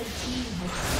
Red team. has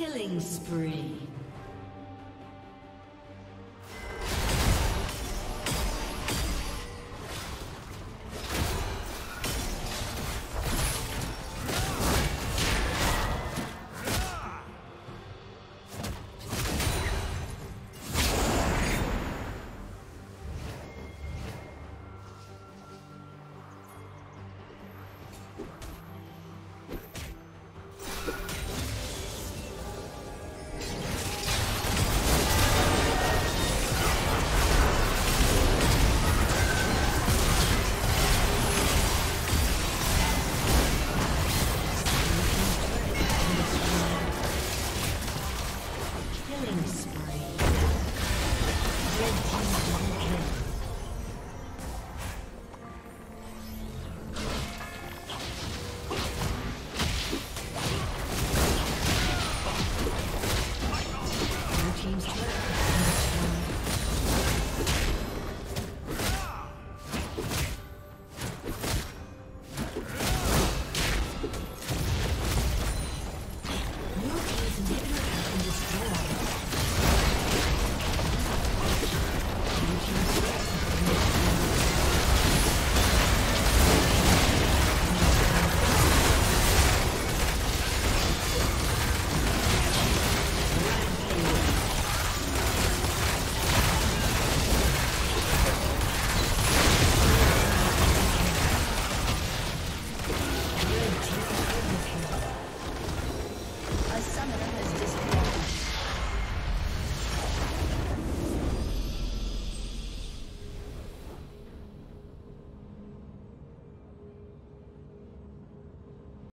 Killing spree.